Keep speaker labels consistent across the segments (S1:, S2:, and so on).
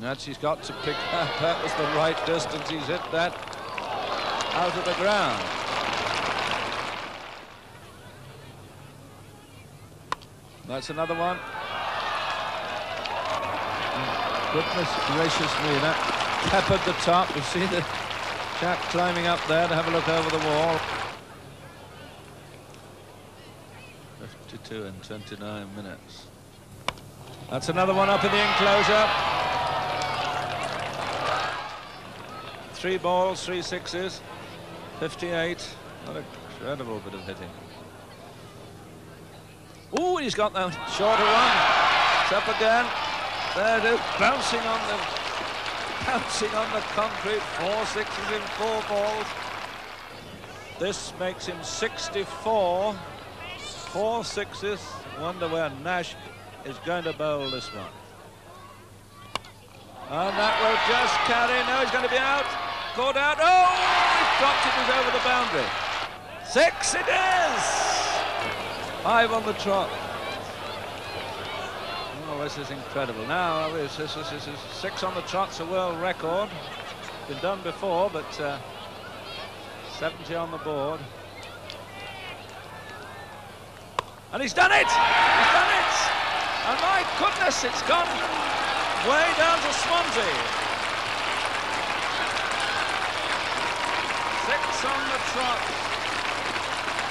S1: That he's got to pick up. That was the right distance. He's hit that out of the ground. That's another one. Goodness gracious me, that peppered the top. You see the chap climbing up there to have a look over the wall. 52 and 29 minutes. That's another one up in the enclosure. Three balls, three sixes, 58. What an incredible bit of hitting. Oh, he's got that shorter one. It's up again. There it is, bouncing on the bouncing on the concrete. Four sixes in four balls. This makes him 64. Four sixes. Wonder where Nash is going to bowl this one. And that will just carry. Now he's going to be out. Caught out. Oh, he's dropped it. He's over the boundary. Six it is. Five on the trot. Oh, this is incredible. Now, this, this, this, this is six on the trot's a world record. Been done before, but uh, 70 on the board. And he's done it! He's done it! And my goodness, it's gone way down to Swansea. Six on the trot.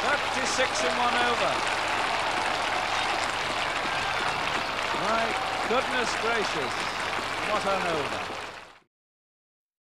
S1: 36 in one over. My goodness gracious, what an over.